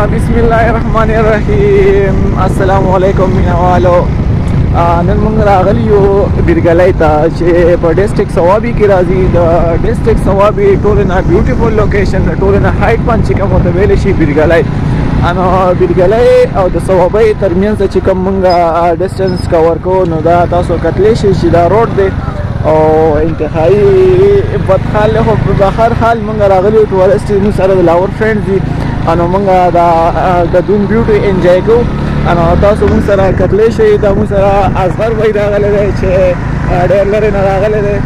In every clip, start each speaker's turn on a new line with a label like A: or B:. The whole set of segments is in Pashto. A: بسم السلام علیکم مینوالو نن موږ راغلی یو بیرګلای ته چې په ډیسټریکټ سوابي کې راځي د ډیسټریکټ سوابي ټوله نه بیوټیفل لوکیشن ټوله نه هایټ باندې کوم ته ویل شي بیرګلای انا بیرګلای او د سوابي ترمنځ چې کوم موږ ډیسټنس کور کو نو دا تاسو کتلی شي چې دا روډ دی او انتهایی په حال خو په هر حال موږ راغلی ټورست موږ سره د لاور فرند دي انو مونږ دا د دون بیوټي انجوای کوو انو تاسو مونږ سره کتلې شئ دا مونږ سره اصغر وای راغلی دی چې ډېر لرې نه راغلی دی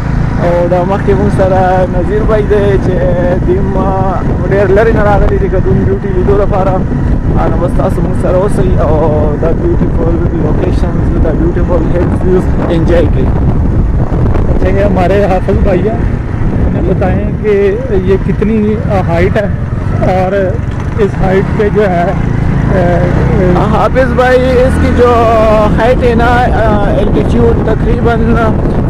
A: او دا مخکې مونږ سره نظیر وای دی چې دیم ډېر لرې نه راغلی دی د دون بیوټي لیدو لپاره انو بس تاسو مونږ سره اوسئ او دا بیوټیفول لوکیشنز دا بیوټیفول هیل ویوز انجوای کړئ چاہے ہمارے حافظ بھائی ہیں बताएं कि ये कितनी हाइट है और इस हाइट पे जो है हाँ, हाँ, हाफिज़ भाई इसकी जो हाइट है ना एल्टीट्यूड तकरीबन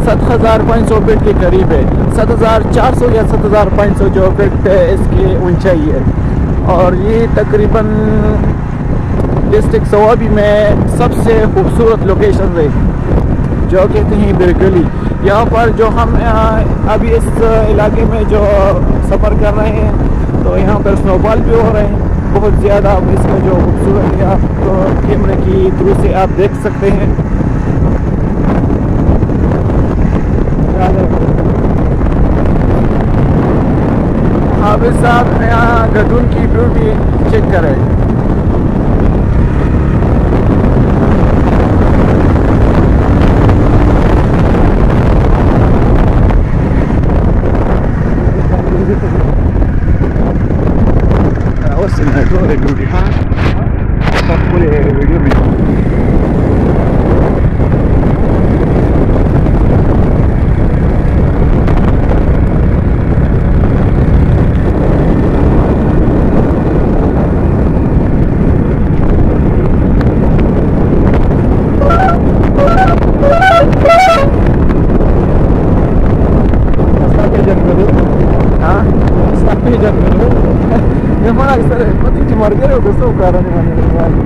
A: सात हज़ार पाँच सौ फीट के करीब है सात हज़ार चार सौ या सात हज़ार पाँच सौ जो फीट इसकी ऊंचाई है और ये तकरीबन डिस्ट्रिक्ट सवाबी में सबसे खूबसूरत लोकेशन है जो कहते हैं बिरगली यहाँ पर जो हम अभी इस इलाके में जो सफ़र कर रहे हैं तो यहाँ पर स्नोफॉल भी हो रहे हैं बहुत ज़्यादा अब इसका जो खूबसूरत आप तो कैमरे की थ्रू से आप देख सकते हैं हाफिज साहब यहाँ गदून की ब्यूटी चेक करें से ड्यूटी था सब पूरे वीडियो में Huh? Stop it, gentlemen. Come on, چې مرګره د څو کارونه باندې وایي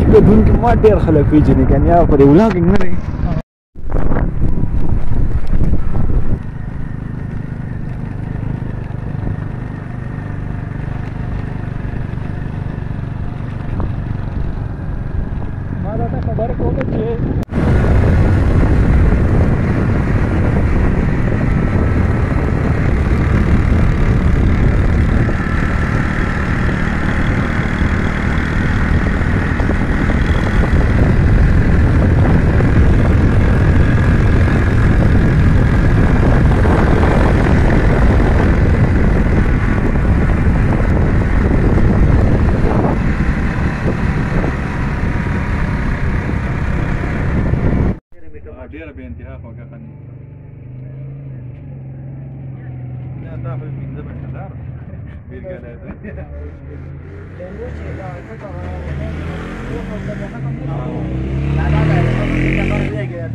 A: چې په دن کې ما ډېر خلک پیژنې کنه یا پر ولاګ نه لري ما دا خبر کوم چې مخيرة بانتهاء فوق خني لا تاخذ في زمن حذار